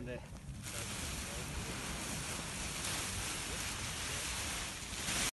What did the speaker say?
one day.